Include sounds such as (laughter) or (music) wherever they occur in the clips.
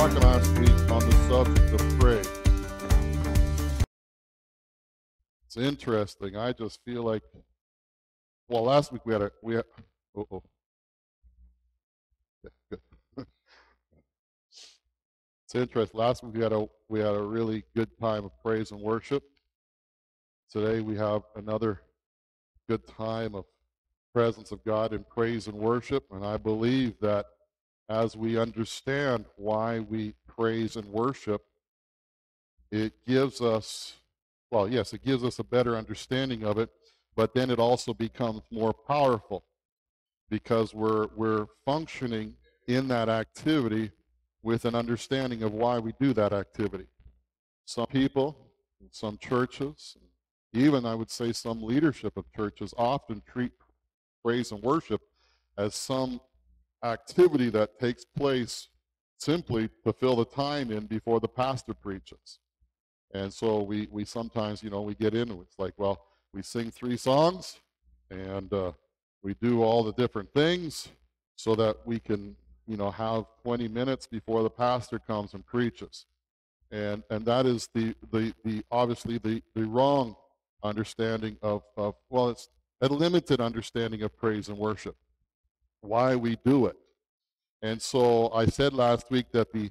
talking last week on the subject of praise. It's interesting. I just feel like, well, last week we had a we had. Oh, oh. (laughs) it's interesting. Last week we had a we had a really good time of praise and worship. Today we have another good time of presence of God in praise and worship, and I believe that as we understand why we praise and worship, it gives us, well, yes, it gives us a better understanding of it, but then it also becomes more powerful because we're, we're functioning in that activity with an understanding of why we do that activity. Some people, some churches, even I would say some leadership of churches often treat praise and worship as some activity that takes place simply to fill the time in before the pastor preaches. And so we, we sometimes, you know, we get into it. It's like, well, we sing three songs and uh, we do all the different things so that we can, you know, have 20 minutes before the pastor comes and preaches. And, and that is the, the, the obviously the, the wrong understanding of, of, well, it's a limited understanding of praise and worship why we do it. And so I said last week that the,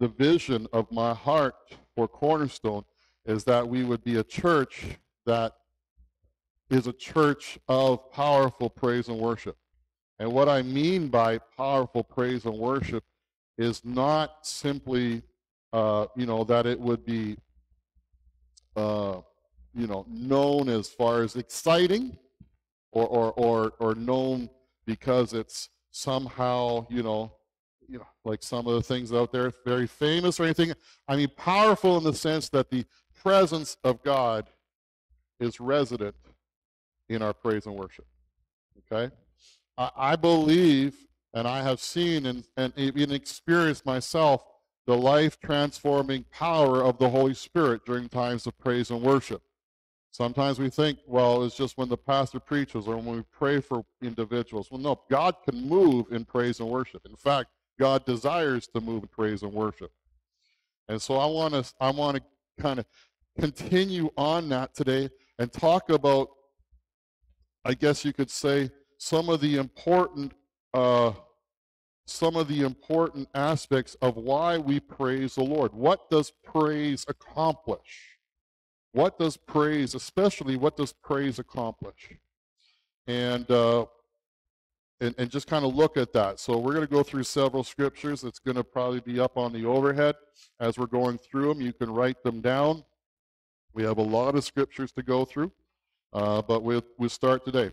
the vision of my heart for Cornerstone is that we would be a church that is a church of powerful praise and worship. And what I mean by powerful praise and worship is not simply, uh, you know, that it would be, uh, you know, known as far as exciting or, or, or, or known because it's somehow, you know, you know, like some of the things out there, very famous or anything. I mean, powerful in the sense that the presence of God is resident in our praise and worship. Okay? I, I believe, and I have seen and, and even experienced myself, the life transforming power of the Holy Spirit during times of praise and worship. Sometimes we think, well, it's just when the pastor preaches or when we pray for individuals. Well, no, God can move in praise and worship. In fact, God desires to move in praise and worship. And so I want to I want to kind of continue on that today and talk about, I guess you could say, some of the important uh, some of the important aspects of why we praise the Lord. What does praise accomplish? What does praise, especially what does praise accomplish? And uh, and, and just kind of look at that. So we're going to go through several scriptures. It's going to probably be up on the overhead as we're going through them. You can write them down. We have a lot of scriptures to go through, uh, but we'll, we'll start today.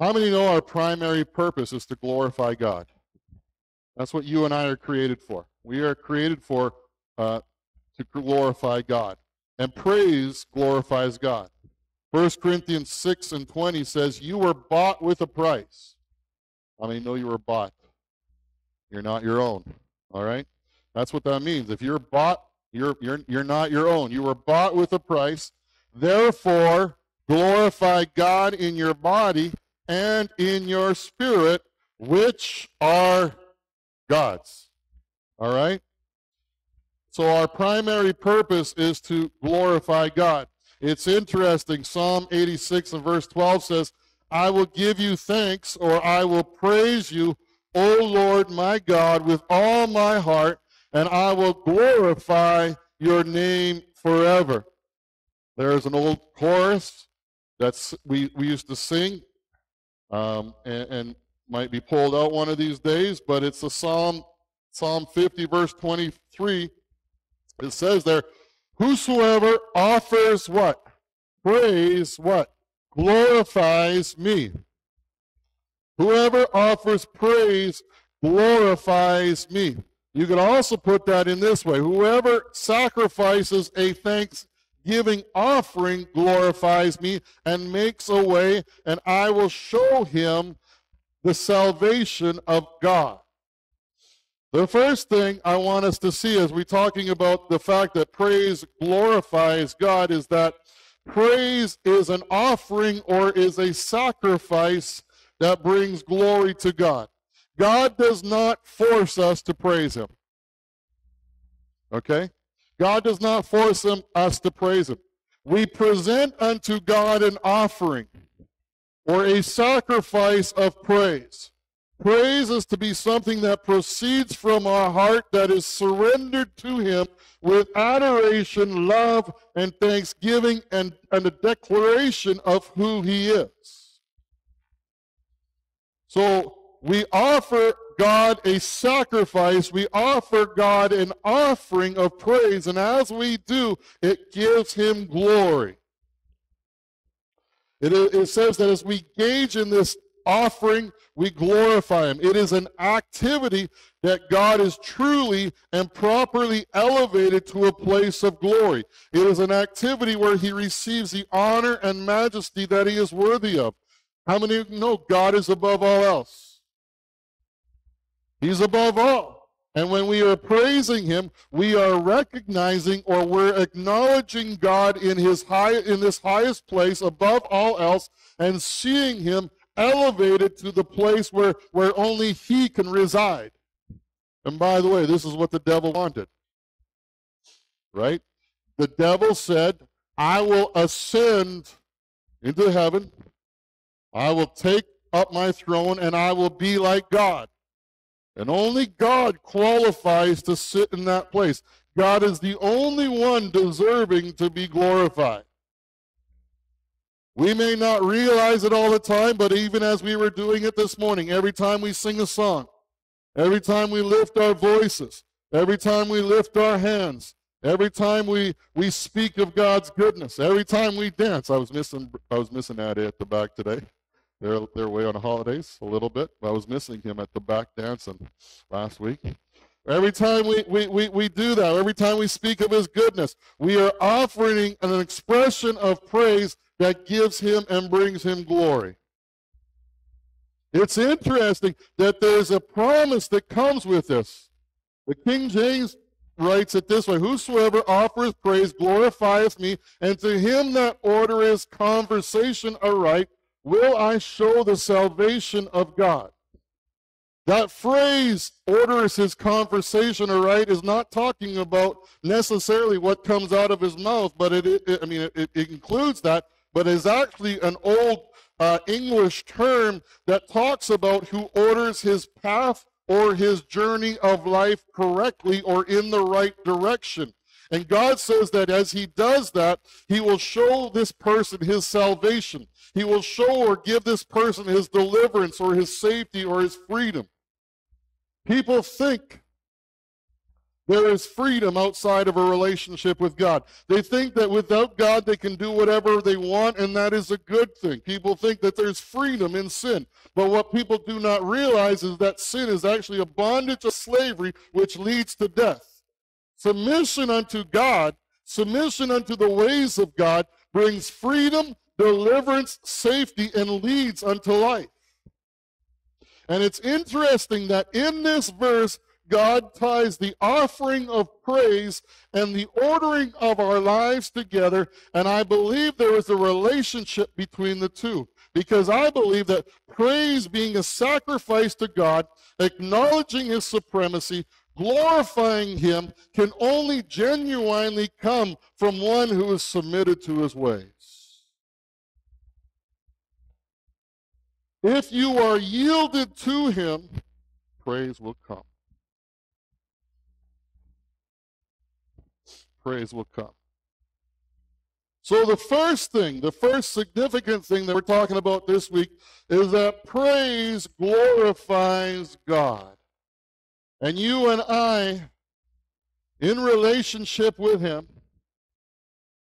How many know our primary purpose is to glorify God? That's what you and I are created for. We are created for uh, to glorify God. And praise glorifies God. 1 Corinthians 6 and 20 says, You were bought with a price. I mean, know you were bought? You're not your own. All right? That's what that means. If you're bought, you're, you're, you're not your own. You were bought with a price. Therefore, glorify God in your body and in your spirit, which are God's. All right? So our primary purpose is to glorify God. It's interesting. Psalm 86 and verse 12 says, I will give you thanks or I will praise you, O Lord my God, with all my heart, and I will glorify your name forever. There's an old chorus that's we, we used to sing um, and, and might be pulled out one of these days, but it's a Psalm, Psalm 50, verse 23 it says there, whosoever offers what? Praise what? Glorifies me. Whoever offers praise glorifies me. You can also put that in this way whoever sacrifices a thanksgiving offering glorifies me and makes a way, and I will show him the salvation of God. The first thing I want us to see as we're talking about the fact that praise glorifies God is that praise is an offering or is a sacrifice that brings glory to God. God does not force us to praise Him. Okay? God does not force him, us to praise him. We present unto God an offering or a sacrifice of praise. Praise is to be something that proceeds from our heart that is surrendered to him with adoration, love, and thanksgiving and, and a declaration of who he is. So we offer God a sacrifice, we offer God an offering of praise, and as we do, it gives him glory. It, it says that as we gauge in this offering, we glorify him. It is an activity that God is truly and properly elevated to a place of glory. It is an activity where he receives the honor and majesty that he is worthy of. How many know God is above all else? He's above all. And when we are praising him, we are recognizing or we're acknowledging God in his high in this highest place above all else and seeing him elevated to the place where, where only he can reside. And by the way, this is what the devil wanted. Right? The devil said, I will ascend into heaven. I will take up my throne and I will be like God. And only God qualifies to sit in that place. God is the only one deserving to be glorified. We may not realize it all the time, but even as we were doing it this morning, every time we sing a song, every time we lift our voices, every time we lift our hands, every time we, we speak of God's goodness, every time we dance. I was missing I was missing Addy at the back today. They're they're away on holidays a little bit. I was missing him at the back dancing last week. Every time we, we, we, we do that, every time we speak of his goodness, we are offering an expression of praise that gives him and brings him glory. It's interesting that there's a promise that comes with this. The King James writes it this way Whosoever offers praise glorifieth me, and to him that ordereth conversation aright will I show the salvation of God. That phrase, orders his conversation aright, is not talking about necessarily what comes out of his mouth, but it, it I mean, it, it includes that, but is actually an old uh, English term that talks about who orders his path or his journey of life correctly or in the right direction. And God says that as he does that, he will show this person his salvation. He will show or give this person his deliverance or his safety or his freedom. People think there is freedom outside of a relationship with God. They think that without God they can do whatever they want, and that is a good thing. People think that there's freedom in sin. But what people do not realize is that sin is actually a bondage of slavery which leads to death. Submission unto God, submission unto the ways of God, brings freedom, deliverance, safety, and leads unto life. And it's interesting that in this verse, God ties the offering of praise and the ordering of our lives together. And I believe there is a relationship between the two. Because I believe that praise being a sacrifice to God, acknowledging his supremacy, glorifying him, can only genuinely come from one who is submitted to his ways. If you are yielded to him, praise will come. Praise will come. So, the first thing, the first significant thing that we're talking about this week is that praise glorifies God. And you and I, in relationship with Him,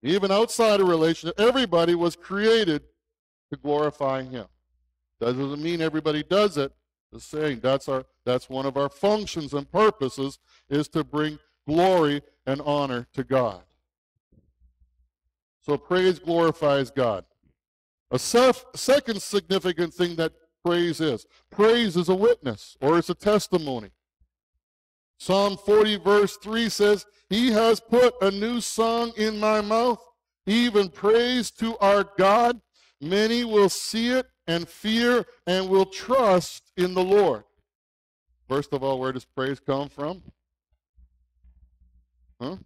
even outside of relationship, everybody was created to glorify Him. That doesn't mean everybody does it. Just saying that's our that's one of our functions and purposes is to bring glory and honor to God. So praise glorifies God. A second significant thing that praise is praise is a witness or it's a testimony. Psalm 40, verse 3 says, He has put a new song in my mouth, even praise to our God. Many will see it and fear and will trust in the Lord. First of all, where does praise come from? Huh?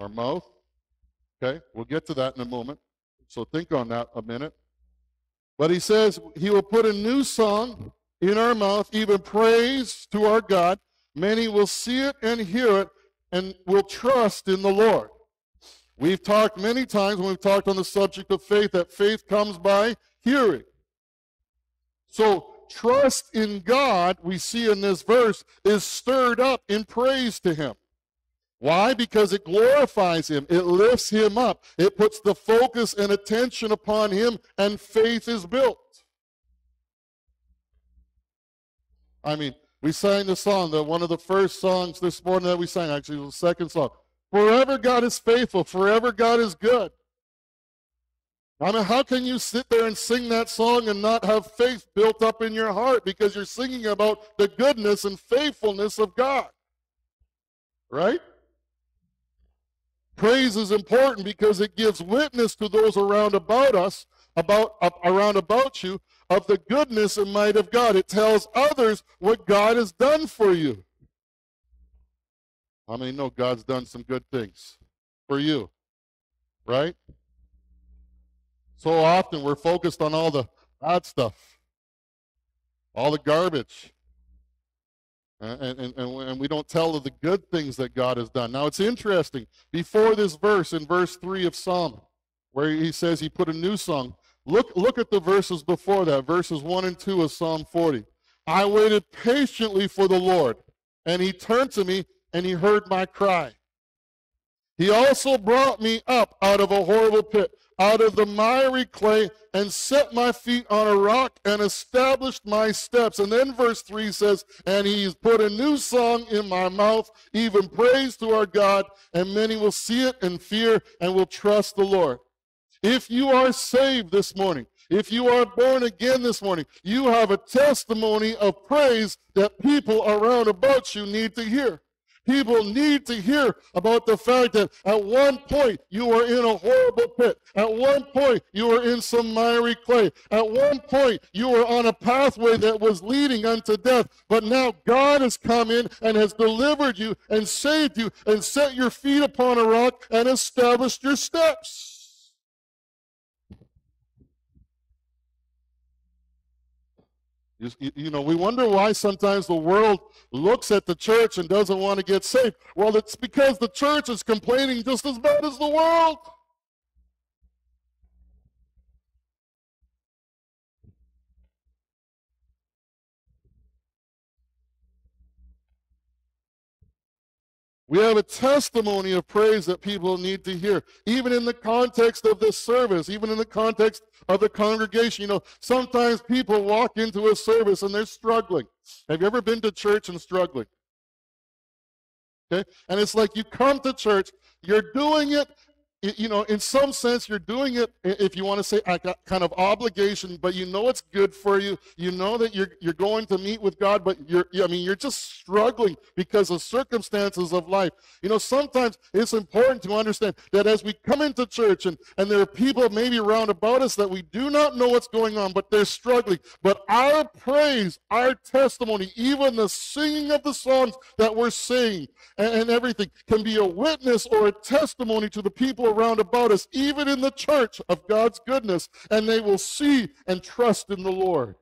Our mouth. Okay, we'll get to that in a moment. So think on that a minute. But he says he will put a new song in our mouth, even praise to our God. Many will see it and hear it and will trust in the Lord. We've talked many times when we've talked on the subject of faith that faith comes by hearing. So trust in God, we see in this verse, is stirred up in praise to Him. Why? Because it glorifies Him, it lifts Him up, it puts the focus and attention upon Him, and faith is built. I mean, we sang the song, the one of the first songs this morning that we sang, actually, the second song. Forever God is faithful, forever God is good. I mean, how can you sit there and sing that song and not have faith built up in your heart because you're singing about the goodness and faithfulness of God? Right? Praise is important because it gives witness to those around about us, about uh, around about you, of the goodness and might of God. It tells others what God has done for you. I mean, know God's done some good things for you? Right? So often we're focused on all the bad stuff, all the garbage. And, and, and, we don't tell of the good things that God has done. Now it's interesting. Before this verse, in verse 3 of Psalm, where he says he put a new song, look, look at the verses before that, verses 1 and 2 of Psalm 40. I waited patiently for the Lord, and he turned to me and he heard my cry. He also brought me up out of a horrible pit, out of the miry clay, and set my feet on a rock and established my steps. And then verse 3 says, And he's put a new song in my mouth, even praise to our God, and many will see it and fear and will trust the Lord. If you are saved this morning, if you are born again this morning, you have a testimony of praise that people around about you need to hear. People need to hear about the fact that at one point you were in a horrible pit. At one point you were in some miry clay. At one point you were on a pathway that was leading unto death. But now God has come in and has delivered you and saved you and set your feet upon a rock and established your steps. You, you, know, we wonder why sometimes the world looks at the church and doesn't want to get saved. Well, it's because the church is complaining just as bad as the world. We have a testimony of praise that people need to hear, even in the context of this service, even in the context of the congregation. You know, sometimes people walk into a service and they're struggling. Have you ever been to church and struggling? Okay? And it's like you come to church, you're doing it you know, in some sense, you're doing it, if you want to say a kind of obligation, but you know it's good for you. You know that you're, you're going to meet with God, but you're, I mean, you're just struggling because of circumstances of life. You know, sometimes it's important to understand that as we come into church and, and there are people maybe around about us that we do not know what's going on, but they're struggling. But our praise, our testimony, even the singing of the songs that we're singing and, and everything can be a witness or a testimony to the people around about us, even in the church, of God's goodness, and they will see and trust in the Lord.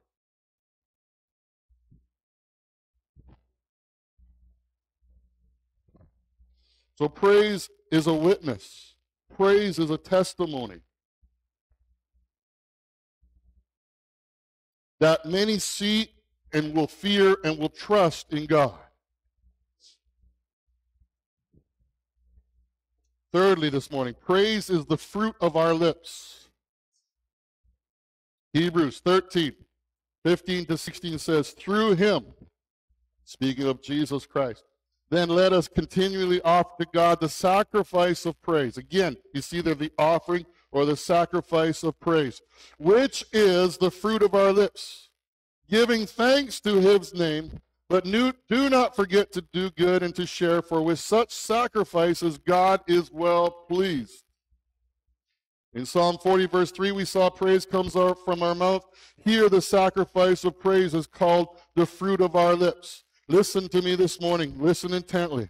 So praise is a witness. Praise is a testimony. That many see and will fear and will trust in God. Thirdly, this morning, praise is the fruit of our lips. Hebrews 13, 15 to 16 says, Through him, speaking of Jesus Christ, then let us continually offer to God the sacrifice of praise. Again, you see there the offering or the sacrifice of praise, which is the fruit of our lips, giving thanks to his name but do not forget to do good and to share, for with such sacrifices God is well pleased. In Psalm 40, verse 3, we saw praise comes out from our mouth. Here, the sacrifice of praise is called the fruit of our lips. Listen to me this morning. Listen intently.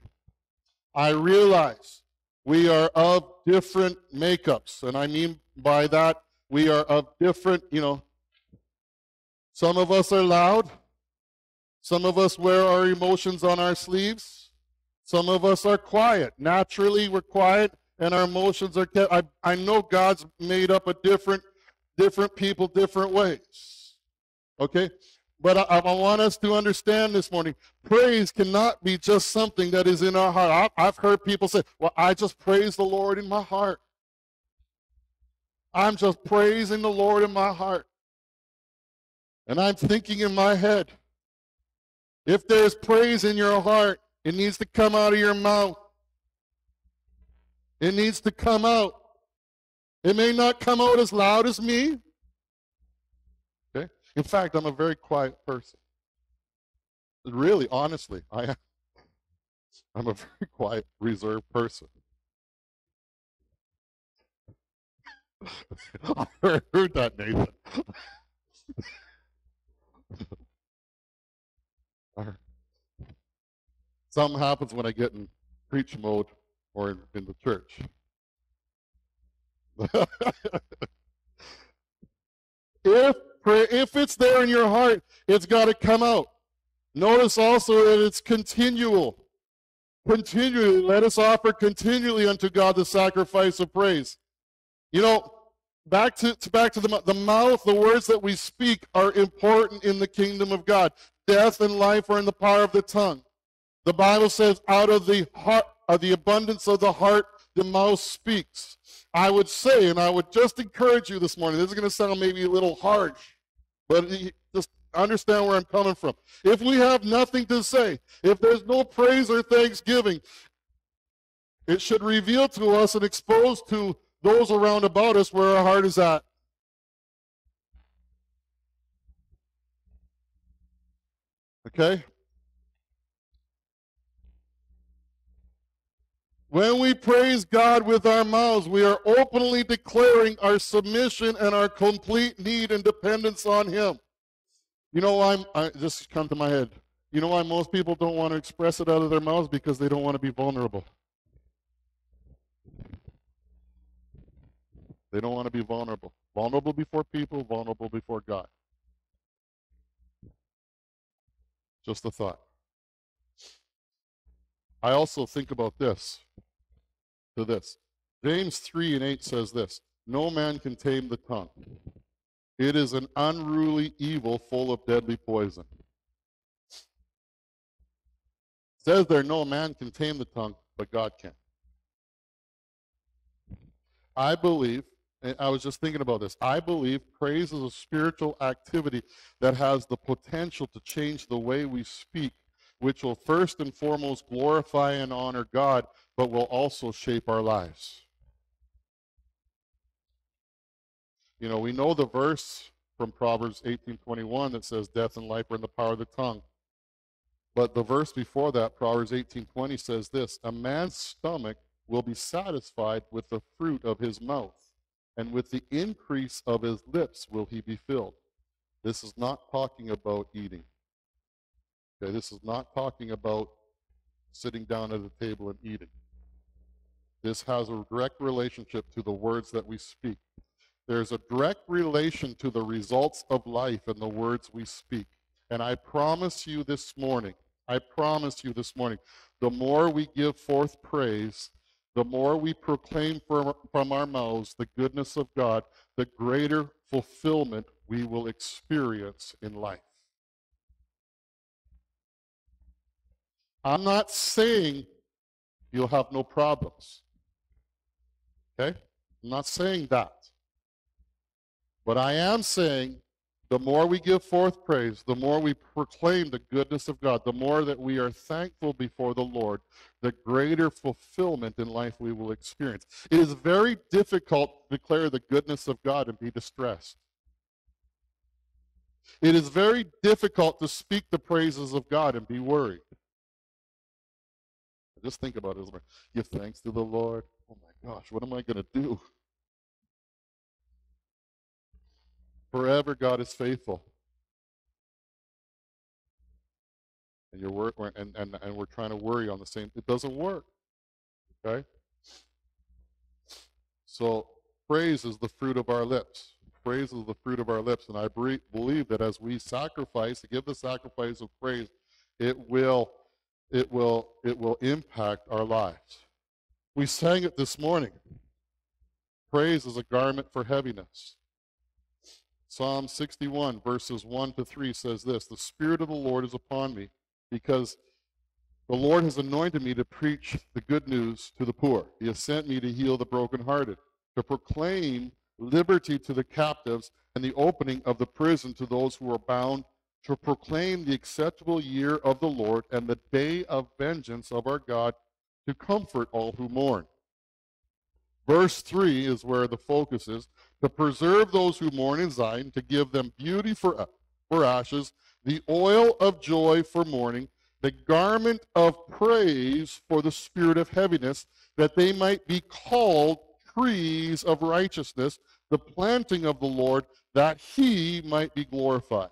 I realize We are of different makeups. And I mean by that, we are of different, you know, some of us are loud. Some of us wear our emotions on our sleeves. Some of us are quiet. Naturally, we're quiet and our emotions are kept. I, I know God's made up a different, different people different ways. Okay? But I, I, want us to understand this morning praise cannot be just something that is in our heart. I, I've heard people say, Well, I just praise the Lord in my heart. I'm just praising the Lord in my heart. And I'm thinking in my head, if there's praise in your heart, it needs to come out of your mouth. It needs to come out. It may not come out as loud as me, Okay? in fact, I'm a very quiet person. Really, honestly, I am. I'm a very quiet, reserved person. (laughs) I heard that, Nathan. (laughs) Something happens when I get in preach mode or in, in the church. (laughs) if if it's there in your heart, it's got to come out. Notice also that it's continual. Continually, let us offer continually unto God the sacrifice of praise. You know, back to, to back to the, the mouth, the words that we speak are important in the kingdom of God. Death and life are in the power of the tongue. The Bible says, out of the heart, of the abundance of the heart, the mouth speaks. I would say, and I would just encourage you this morning, this is going to sound maybe a little harsh, but just understand where I'm coming from. If we have nothing to say, if there's no praise or thanksgiving, it should reveal to us and expose to those around about us where our heart is at. Okay? When we praise God with our mouths, we are openly declaring our submission and our complete need and dependence on Him. You know why I just come to my head. You know why most people don't want to express it out of their mouths because they don't want to be vulnerable. They don't want to be vulnerable. Vulnerable before people, vulnerable before God. Just a thought. I also think about this to this. James 3 and 8 says this No man can tame the tongue. It is an unruly evil full of deadly poison. It says there, no man can tame the tongue, but God can. I believe, and I was just thinking about this, I believe praise is a spiritual activity that has the potential to change the way we speak, which will first and foremost glorify and honor God, but will also shape our lives. You know, we know the verse from Proverbs 18:21 that says death and life are in the power of the tongue. But the verse before that, Proverbs 18:20 says this, a man's stomach will be satisfied with the fruit of his mouth, and with the increase of his lips will he be filled. This is not talking about eating. Okay, this is not talking about sitting down at a table and eating. This has a direct relationship to the words that we speak. There's a direct relation to the results of life and the words we speak. And I promise you this morning, I promise you this morning, the more we give forth praise, the more we proclaim from, from our mouths the goodness of God, the greater fulfillment we will experience in life. I'm not saying you'll have no problems. Okay? I'm not saying that. But I am saying the more we give forth praise, the more we proclaim the goodness of God, the more that we are thankful before the Lord, the greater fulfillment in life we will experience. It is very difficult to declare the goodness of God and be distressed. It is very difficult to speak the praises of God and be worried. Just think about it. Give thanks to the Lord. Gosh, what am I going to do? Forever, God is faithful. And you're wor- and, and, and we're trying to worry on the same. It doesn't work. Okay? So praise is the fruit of our lips. Praise is the fruit of our lips. And I believe that as we sacrifice, give the sacrifice of praise, it will, it will, it will impact our lives. We sang it this morning. Praise is a garment for heaviness. Psalm 61, verses 1 to 3 says this The Spirit of the Lord is upon me, because the Lord has anointed me to preach the good news to the poor. He has sent me to heal the brokenhearted, to proclaim liberty to the captives, and the opening of the prison to those who are bound, to proclaim the acceptable year of the Lord and the day of vengeance of our God, to comfort all who mourn. Verse 3 is where the focus is to preserve those who mourn in Zion, to give them beauty for, for ashes, the oil of joy for mourning, the garment of praise for the spirit of heaviness, that they might be called trees of righteousness, the planting of the Lord, that he might be glorified.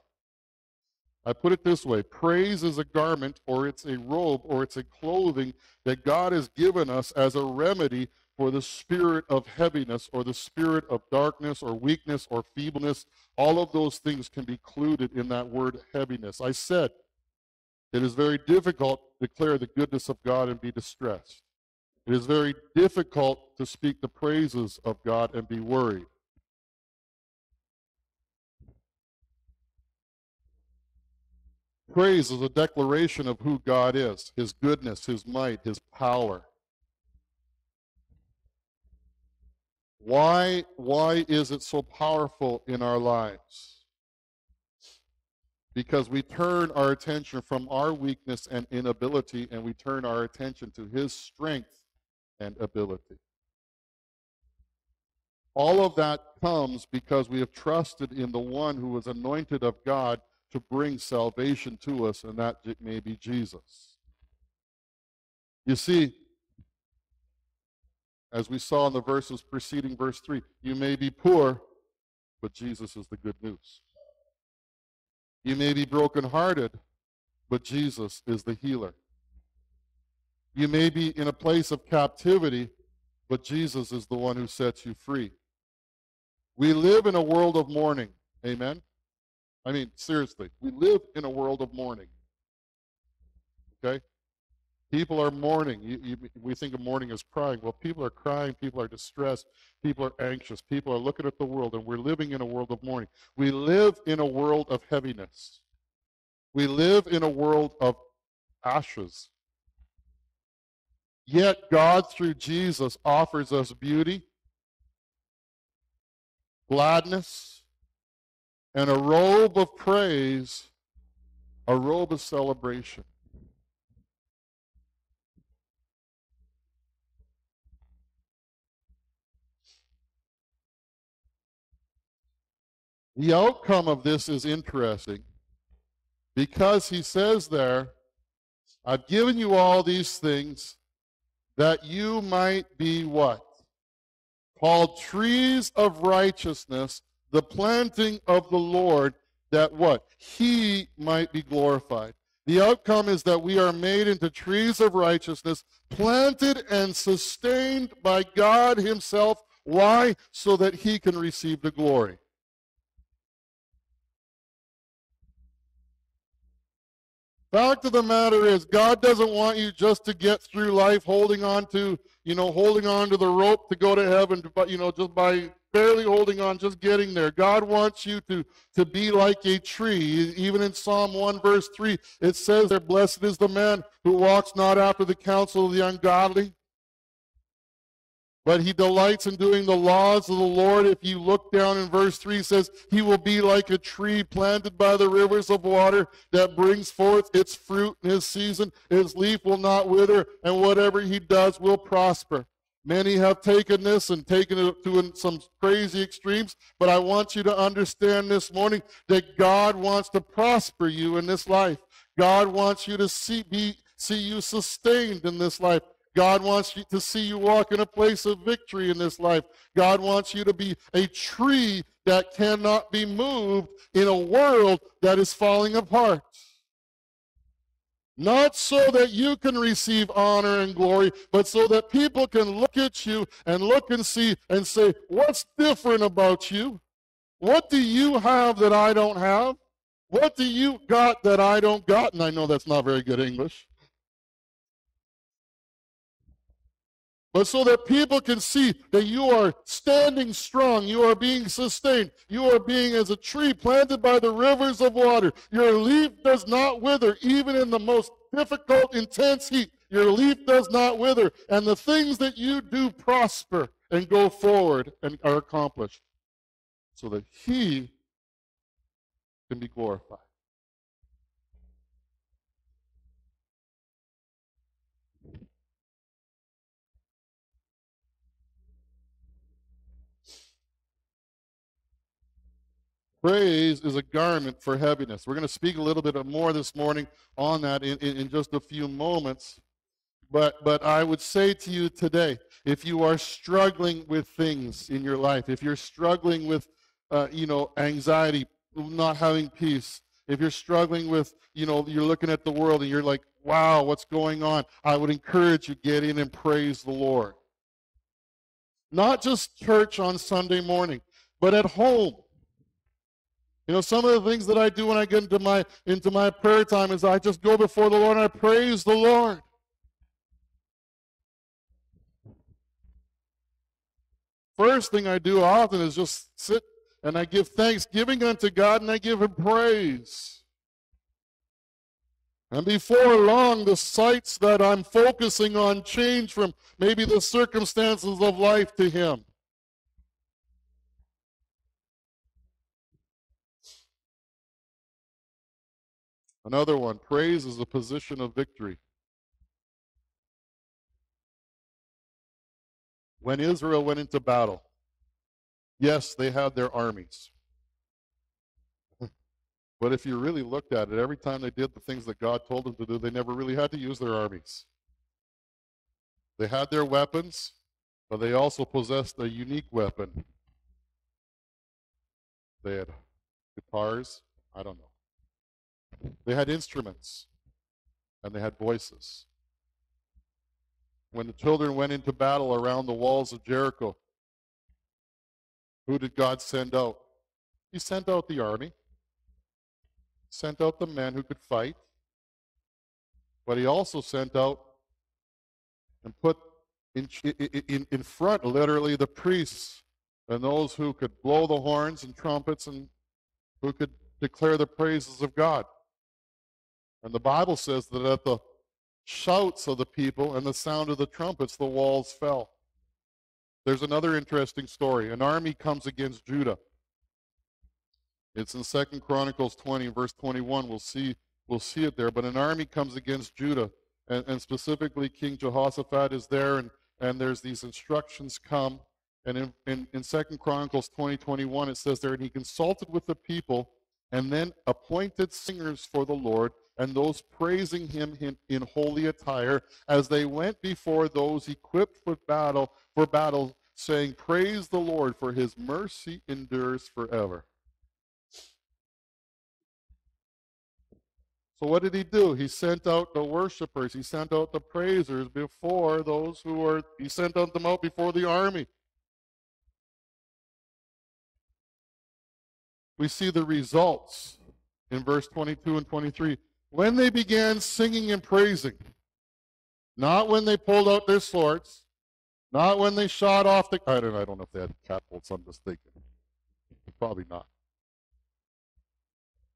I put it this way praise is a garment, or it's a robe, or it's a clothing that God has given us as a remedy for the spirit of heaviness, or the spirit of darkness, or weakness, or feebleness. All of those things can be included in that word heaviness. I said it is very difficult to declare the goodness of God and be distressed. It is very difficult to speak the praises of God and be worried. Praise is a declaration of who God is, his goodness, his might, his power. Why, why is it so powerful in our lives? Because we turn our attention from our weakness and inability and we turn our attention to his strength and ability. All of that comes because we have trusted in the one who was anointed of God to bring salvation to us, and that may be Jesus. You see, as we saw in the verses preceding verse 3, you may be poor, but Jesus is the good news. You may be brokenhearted, but Jesus is the healer. You may be in a place of captivity, but Jesus is the one who sets you free. We live in a world of mourning. Amen? I mean, seriously, we live in a world of mourning. Okay? People are mourning. You, you, we think of mourning as crying. Well, people are crying. People are distressed. People are anxious. People are looking at the world, and we're living in a world of mourning. We live in a world of heaviness. We live in a world of ashes. Yet God, through Jesus, offers us beauty, gladness, and a robe of praise, a robe of celebration. The outcome of this is interesting because he says there, I've given you all these things that you might be what? Called trees of righteousness, the planting of the Lord, that what? He might be glorified. The outcome is that we are made into trees of righteousness, planted and sustained by God Himself. Why? So that He can receive the glory. Fact of the matter is, God doesn't want you just to get through life holding on to, you know, holding on to the rope to go to heaven, but, you know, just by barely holding on, just getting there. God wants you to, to be like a tree. Even in Psalm 1, verse 3, it says Blessed is the man who walks not after the counsel of the ungodly, but he delights in doing the laws of the Lord. If you look down in verse 3, says, He will be like a tree planted by the rivers of water that brings forth its fruit in his season. His leaf will not wither, and whatever he does will prosper. Many have taken this and taken it to some crazy extremes, but I want you to understand this morning that God wants to prosper you in this life. God wants you to see, be, see you sustained in this life. God wants you to see you walk in a place of victory in this life. God wants you to be a tree that cannot be moved in a world that is falling apart. Not so that you can receive honor and glory, but so that people can look at you and look and see and say, What's different about you? What do you have that I don't have? What do you got that I don't got? And I know that's not very good English. But so that people can see that you are standing strong, you are being sustained, you are being as a tree planted by the rivers of water. Your leaf does not wither, even in the most difficult, intense heat. Your leaf does not wither, and the things that you do prosper and go forward and are accomplished, so that He can be glorified. Praise is a garment for heaviness. We're going to speak a little bit more this morning on that in, in, in, just a few moments. But, but I would say to you today if you are struggling with things in your life, if you're struggling with uh, you know, anxiety, not having peace, if you're struggling with, you know, you're looking at the world and you're like, wow, what's going on? I would encourage you get in and praise the Lord. Not just church on Sunday morning, but at home you know, some of the things that I do when I get into my into my prayer time is I just go before the Lord and I praise the Lord. First thing I do often is just sit and I give thanksgiving unto God and I give him praise. And before long, the sights that I'm focusing on change from maybe the circumstances of life to Him. Another one praise is a position of victory. When Israel went into battle, yes, they had their armies. (laughs) but if you really looked at it, every time they did the things that God told them to do, they never really had to use their armies. They had their weapons, but they also possessed a unique weapon. They had guitars, I don't know. They had instruments and they had voices. When the children went into battle around the walls of Jericho, who did God send out? He sent out the army, sent out the men who could fight, but he also sent out and put in, in, in front, literally, the priests and those who could blow the horns and trumpets and who could declare the praises of God. And the Bible says that at the shouts of the people and the sound of the trumpets, the walls fell. There's another interesting story. An army comes against Judah. It's in Second Chronicles 20, verse 21. We'll see, we'll see it there. But an army comes against Judah, and, and specifically King Jehoshaphat is there, and, and there's these instructions come. And in, in, in 2 Chronicles 20, 21, it says there, and he consulted with the people and then appointed singers for the Lord and those praising him in holy attire as they went before those equipped for battle for battle saying praise the lord for his mercy endures forever. So what did he do? He sent out the worshipers. He sent out the praisers before those who were he sent out them out before the army. We see the results in verse 22 and 23 when they began singing and praising, not when they pulled out their swords, not when they shot off the. I don't, I don't know if they had catapults, I'm just thinking. Probably not.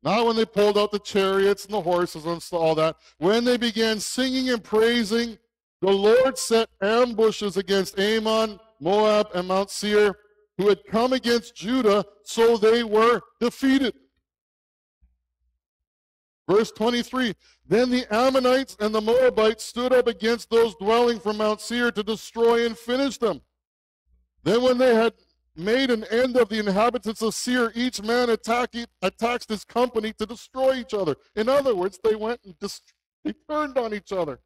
Not when they pulled out the chariots and the horses and all that. When they began singing and praising, the Lord set ambushes against Ammon, Moab, and Mount Seir, who had come against Judah, so they were defeated. Verse 23 Then the Ammonites and the Moabites stood up against those dwelling from Mount Seir to destroy and finish them. Then, when they had made an end of the inhabitants of Seir, each man attacked, his company to destroy each other. In other words, they went and they turned on each other.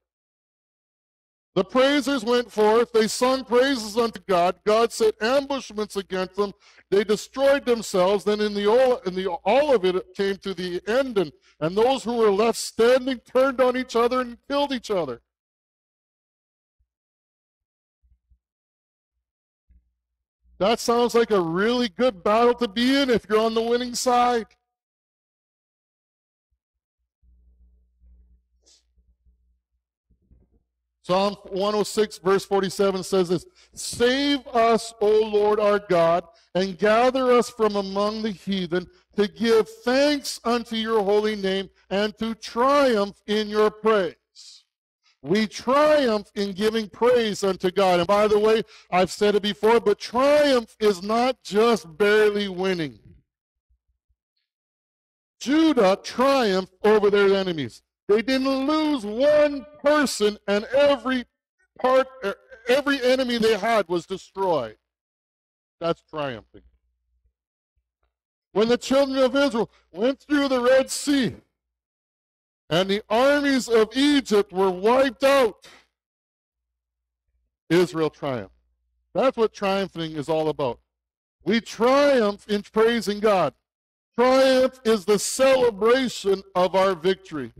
The praisers went forth, they sung praises unto God. God set ambushments against them. They destroyed themselves. Then in the all, in the all of it came to the end, and, and those who were left standing turned on each other and killed each other. That sounds like a really good battle to be in if you're on the winning side. Psalm 106, verse 47 says this Save us, O Lord our God, and gather us from among the heathen to give thanks unto your holy name and to triumph in your praise. We triumph in giving praise unto God. And by the way, I've said it before, but triumph is not just barely winning. Judah triumphed over their enemies. They didn't lose one person, and every part, every enemy they had was destroyed. That's triumphing. When the children of Israel went through the Red Sea and the armies of Egypt were wiped out, Israel triumphed. That's what triumphing is all about. We triumph in praising God. Triumph is the celebration of our victory.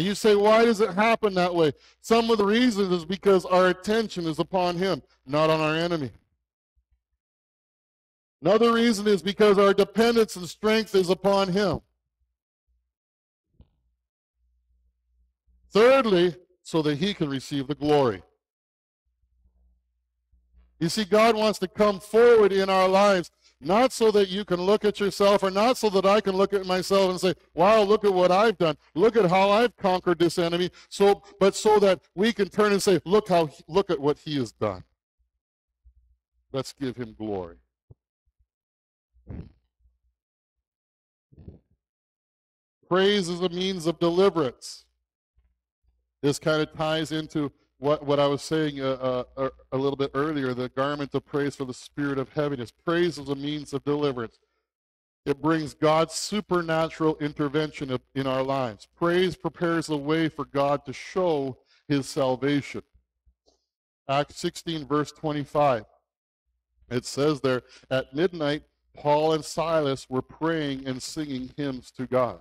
And you say, why does it happen that way? Some of the reasons is because our attention is upon Him, not on our enemy. Another reason is because our dependence and strength is upon Him. Thirdly, so that He can receive the glory. You see, God wants to come forward in our lives not so that you can look at yourself or not so that I can look at myself and say, wow, look at what I've done. Look at how I've conquered this enemy. So, but so that we can turn and say, look how, look at what he has done. Let's give him glory. Praise is a means of deliverance. This kind of ties into what, what I was saying uh, uh, a little bit earlier the garment of praise for the spirit of heaviness. Praise is a means of deliverance. It brings God's supernatural intervention in our lives. Praise prepares the way for God to show his salvation. Acts 16, verse 25. It says there, at midnight, Paul and Silas were praying and singing hymns to God.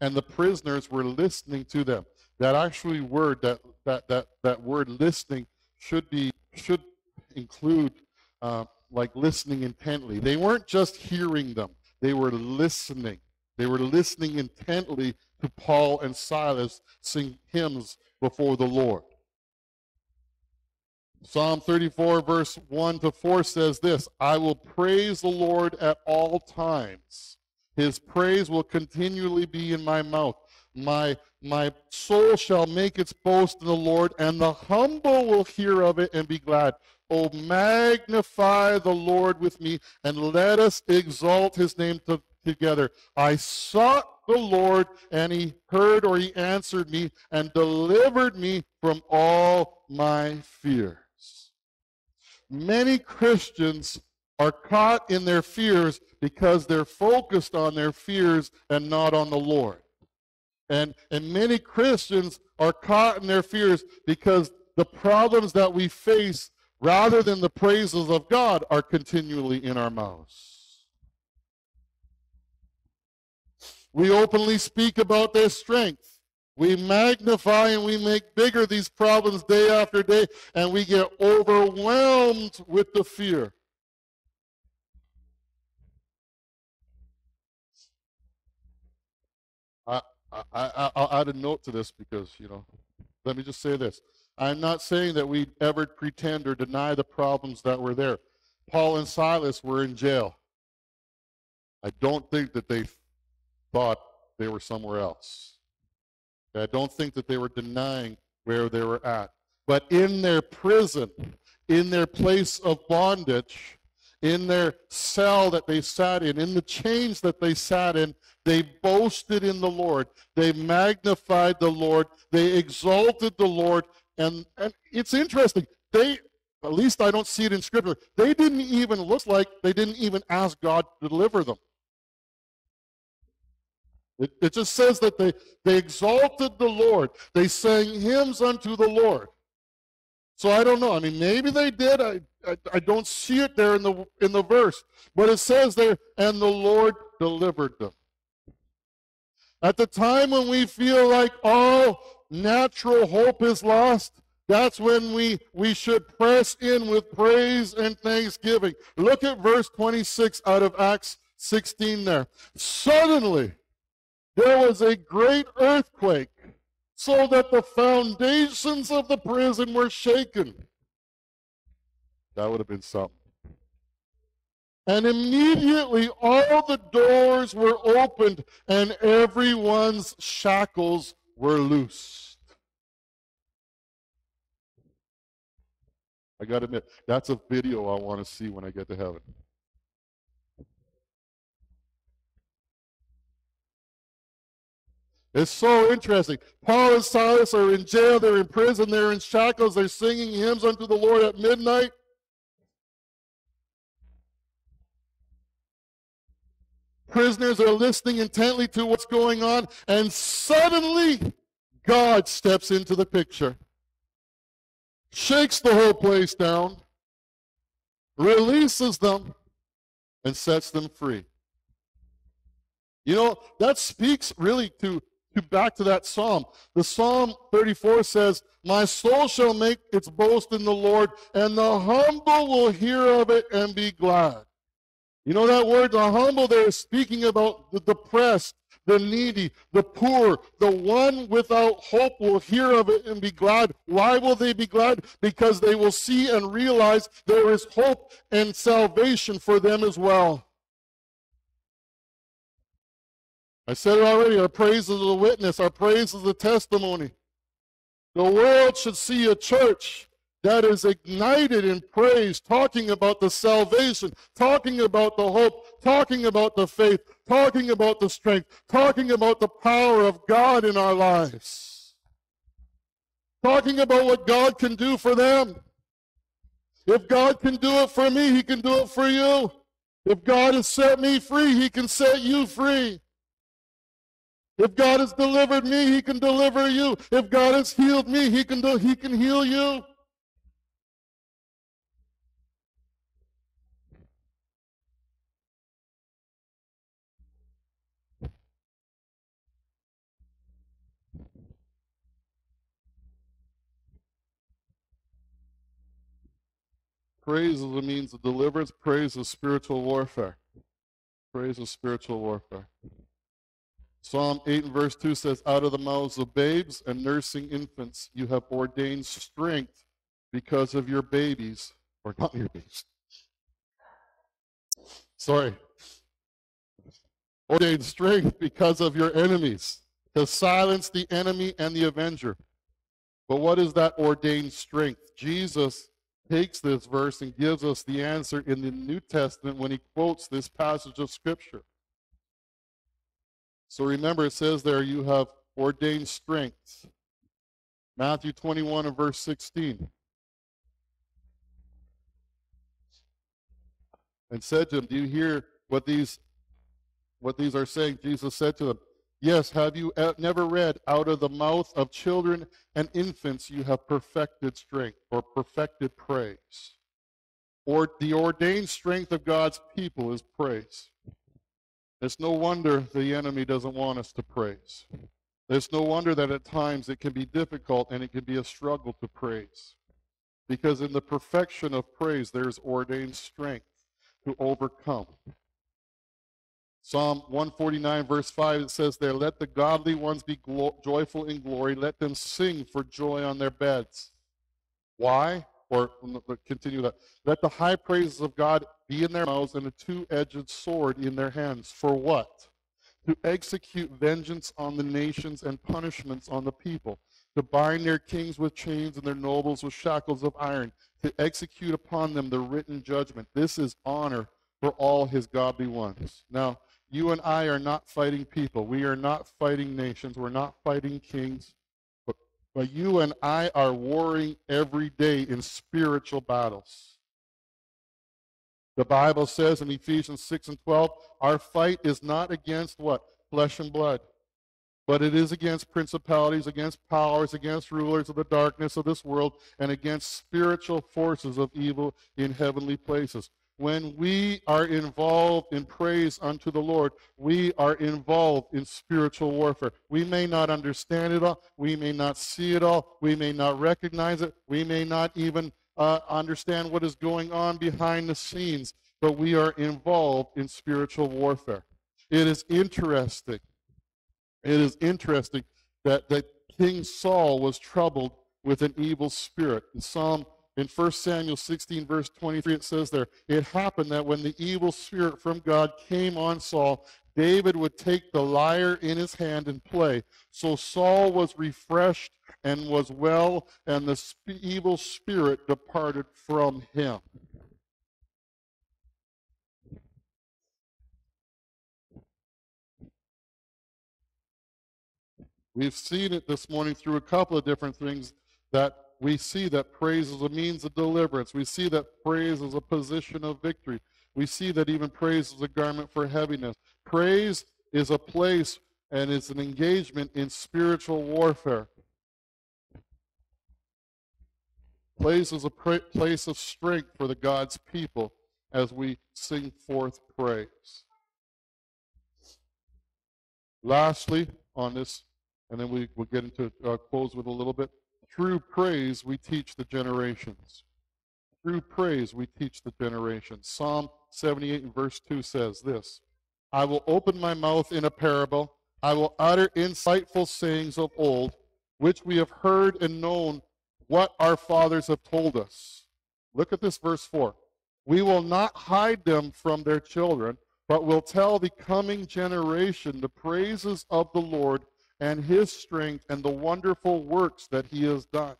And the prisoners were listening to them that actually word that that that that word listening should be should include uh, like listening intently. They weren't just hearing them. They were listening. They were listening intently to paul and silas sing hymns before the lord. Psalm 34 verse 1 to 4 says this i will praise the lord at all times. His praise will continually be in my mouth my my soul shall make its boast in the Lord, and the humble will hear of it and be glad. Oh, magnify the Lord with me, and let us exalt his name to, together. I sought the Lord, and he heard or he answered me and delivered me from all my fears. Many Christians are caught in their fears because they're focused on their fears and not on the Lord. And, and many Christians are caught in their fears because the problems that we face, rather than the praises of God, are continually in our mouths. We openly speak about their strength. We magnify and we make bigger these problems day after day, and we get overwhelmed with the fear. I, will add a note to this because, you know, let me just say this. I'm not saying that we ever pretend or deny the problems that were there. Paul and Silas were in jail. I don't think that they thought they were somewhere else. I don't think that they were denying where they were at. But in their prison, in their place of bondage, in their cell that they sat in, in the chains that they sat in, they boasted in the Lord. They magnified the Lord. They exalted the Lord. And, and it's interesting. They, at least I don't see it in Scripture, they didn't even, look like they didn't even ask God to deliver them. It, it just says that they, they exalted the Lord. They sang hymns unto the Lord. So I don't know. I mean, maybe they did. I, I, I don't see it there in the in the verse, but it says there, and the Lord delivered them. At the time when we feel like all natural hope is lost, that's when we, we should press in with praise and thanksgiving. Look at verse 26 out of Acts 16 there. Suddenly, there was a great earthquake, so that the foundations of the prison were shaken. That would have been something. And immediately all the doors were opened and everyone's shackles were loosed. I got to admit, that's a video I want to see when I get to heaven. It's so interesting. Paul and Silas are in jail, they're in prison, they're in shackles, they're singing hymns unto the Lord at midnight. Prisoners are listening intently to what's going on, and suddenly God steps into the picture, shakes the whole place down, releases them, and sets them free. You know, that speaks really to, back to that psalm. The Psalm 34 says, My soul shall make its boast in the Lord, and the humble will hear of it and be glad. You know that word, the humble, there is speaking about the depressed, the needy, the poor, the one without hope will hear of it and be glad. Why will they be glad? Because they will see and realize there is hope and salvation for them as well. I said it already, our praise is the witness, our praise is the testimony. The world should see a church that is ignited in praise, talking about the salvation, talking about the hope, talking about the faith, talking about the strength, talking about the power of God in our lives, talking about what God can do for them. If God can do it for me, He can do it for you. If God has set me free, He can set you free. If God has delivered me, He can deliver you. If God has healed me, He can do, He can heal you. Praise is a means of deliverance. Praise is spiritual warfare. Praise is spiritual warfare. Psalm 8 and verse 2 says, Out of the mouths of babes and nursing infants, you have ordained strength because of your babies, or not your babies. Sorry. Ordained strength because of your enemies, to silence the enemy and the avenger. But what is that ordained strength? Jesus takes this verse and gives us the answer in the New Testament when he quotes this passage of Scripture. So remember, it says there, you have ordained strength. Matthew 21 and verse 16. And said to him, Do you hear what these what these are saying? Jesus said to them, Yes, have you never read, out of the mouth of children and infants you have perfected strength or perfected praise? Or the ordained strength of God's people is praise. It's no wonder the enemy doesn't want us to praise. It's no wonder that at times it can be difficult and it can be a struggle to praise. Because in the perfection of praise, there's ordained strength to overcome. Psalm 149, verse 5, it says there, Let the godly ones be joyful in glory. Let them sing for joy on their beds. Why? Or continue that. Let the high praises of God be in their mouths and a two edged sword in their hands. For what? To execute vengeance on the nations and punishments on the people. To bind their kings with chains and their nobles with shackles of iron. To execute upon them the written judgment. This is honor for all his godly ones. Now, you and I are not fighting people. We are not fighting nations. We're not fighting kings. But, but you and I are warring every day in spiritual battles. The Bible says in Ephesians 6 and 12, our fight is not against what? flesh and blood, but it is against principalities, against powers, against rulers of the darkness of this world, and against spiritual forces of evil in heavenly places. When we are involved in praise unto the Lord, we are involved in spiritual warfare. We may not understand it all, we may not see it all, we may not recognize it, we may not even uh, understand what is going on behind the scenes, but we are involved in spiritual warfare. It is interesting. It is interesting that, that King Saul was troubled with an evil spirit. In Psalm in 1 Samuel 16, verse 23, it says there, It happened that when the evil spirit from God came on Saul, David would take the lyre in his hand and play. So Saul was refreshed and was well, and the evil spirit departed from him. We've seen it this morning through a couple of different things that we see that praise is a means of deliverance. We see that praise is a position of victory. We see that even praise is a garment for heaviness. Praise is a place and is an engagement in spiritual warfare. Praise is a place of strength for the God's people as we sing forth praise. Lastly, on this, and then we will get into uh, close with a little bit. Through praise, we teach the generations. Through praise, we teach the generations. Psalm 78 and verse 2 says this I will open my mouth in a parable. I will utter insightful sayings of old, which we have heard and known what our fathers have told us. Look at this verse 4. We will not hide them from their children, but will tell the coming generation the praises of the Lord and his strength and the wonderful works that he has done.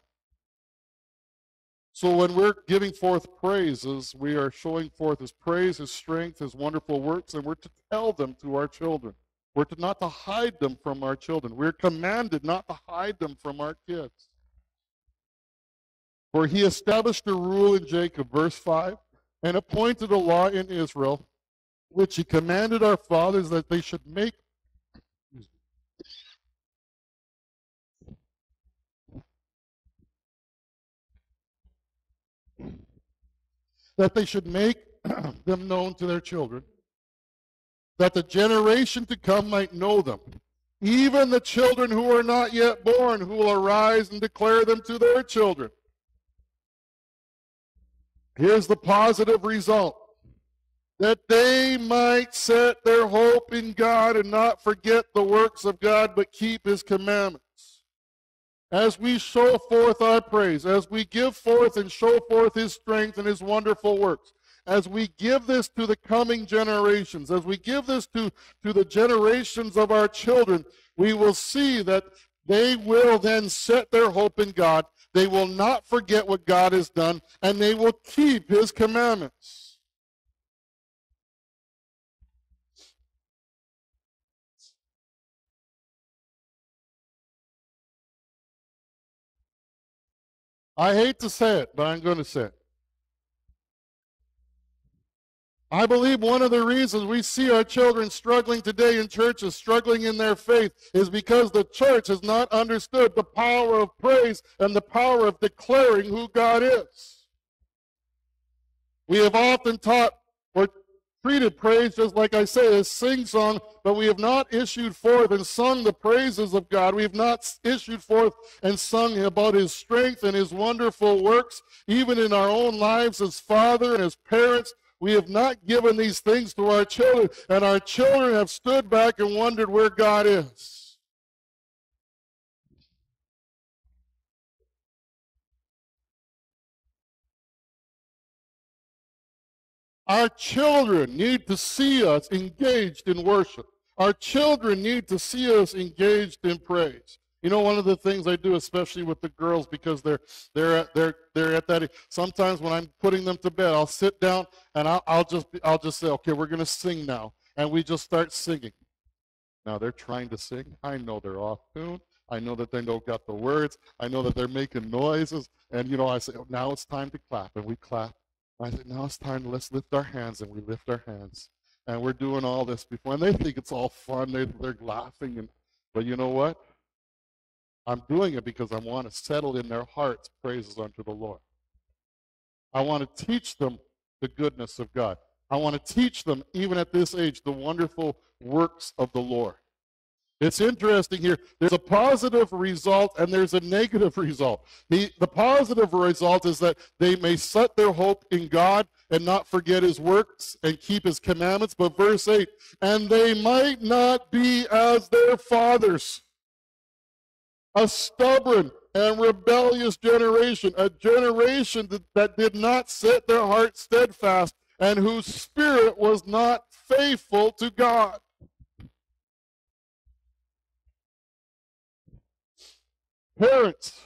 So when we're giving forth praises, we are showing forth his praise, his strength, his wonderful works, and we're to tell them to our children. We're to not to hide them from our children. We're commanded not to hide them from our kids. For he established a rule in Jacob, verse 5, and appointed a law in Israel, which he commanded our fathers that they should make that they should make (clears throat) them known to their children, that the generation to come might know them, even the children who are not yet born, who will arise and declare them to their children. Here's the positive result that they might set their hope in God and not forget the works of God, but keep his commandments as we show forth our praise, as we give forth and show forth his strength and his wonderful works, as we give this to the coming generations, as we give this to, to the generations of our children, we will see that they will then set their hope in God. They will not forget what God has done, and they will keep his commandments. I hate to say it, but I'm going to say it. I believe one of the reasons we see our children struggling today in churches, struggling in their faith, is because the church has not understood the power of praise and the power of declaring who God is. We have often taught treated praise just like I say, as sing song, but we have not issued forth and sung the praises of God. We have not issued forth and sung about his strength and his wonderful works, even in our own lives as father and as parents. We have not given these things to our children, and our children have stood back and wondered where God is. Our children need to see us engaged in worship. Our children need to see us engaged in praise. You know, one of the things I do, especially with the girls, because they're they're at, they're they're at that. Sometimes when I'm putting them to bed, I'll sit down and I'll, I'll just I'll just say, okay, we're going to sing now, and we just start singing. Now they're trying to sing. I know they're off tune. I know that they don't got the words. I know that they're making noises, and you know, I say, oh, now it's time to clap, and we clap I said, now it's time to let's lift our hands, and we lift our hands. and we're doing all this before, and they think it's all fun. They, they're laughing, and but you know what? I'm doing it because I want to settle in their hearts praises unto the Lord. I want to teach them the goodness of God. I want to teach them, even at this age, the wonderful works of the Lord. It's interesting here. There's a positive result and there's a negative (laughs) result. The, the positive result is that they may set their hope in God and not forget his works and keep his commandments. But verse 8, and they might not be as their fathers, a stubborn and rebellious generation, a generation that, that did not set their heart steadfast and whose spirit was not faithful to God. Parents,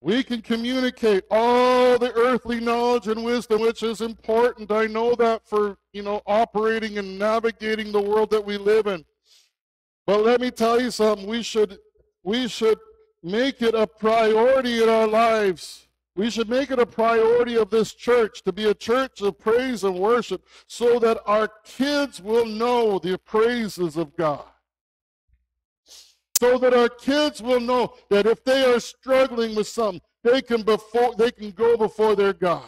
we can communicate all the earthly knowledge and wisdom, which is important. I know that for, you know, operating and navigating the world that we live in. But let me tell you something. We should, we should make it a priority in our lives. We should make it a priority of this church to be a church of praise and worship so that our kids will know the praises of God so that our kids will know that if they are struggling with something, they can before they can go before their God.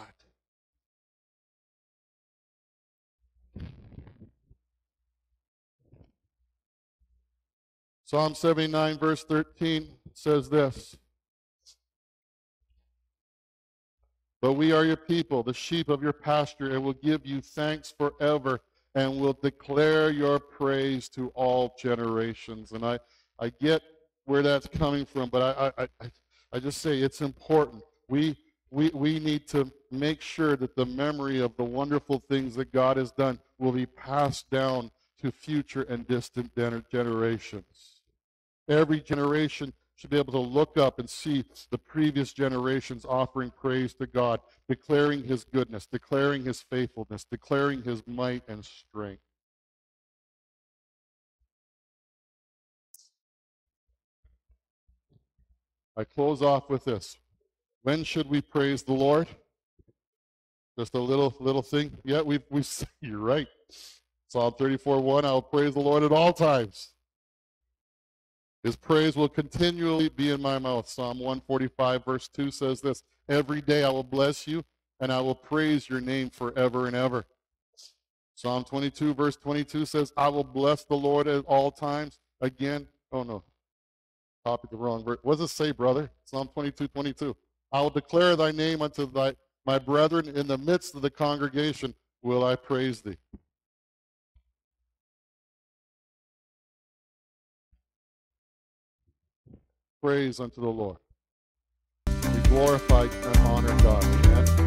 Psalm 79, verse 13 says this But we are your people, the sheep of your pasture, and will give you thanks forever and will declare your praise to all generations. And I, I get where that's coming from, but I, I, I just say it's important. We, we, we need to make sure that the memory of the wonderful things that God has done will be passed down to future and distant generations. Every generation should be able to look up and see the previous generations offering praise to God, declaring his goodness, declaring his faithfulness, declaring his might and strength. I close off with this. When should we praise the Lord? Just a little little thing. Yeah, we we (laughs) you're right. Psalm 34, 1, I'll praise the Lord at all times. His praise will continually be in my mouth. Psalm 145, verse 2 says this Every day I will bless you, and I will praise your name forever and ever. Psalm 22, verse 22 says, I will bless the Lord at all times. Again, oh no, copied the wrong verse. What does it say, brother? Psalm 22, 22. I will declare thy name unto thy, my brethren in the midst of the congregation will I praise thee. Praise unto the Lord. We glorify and honor God. Amen.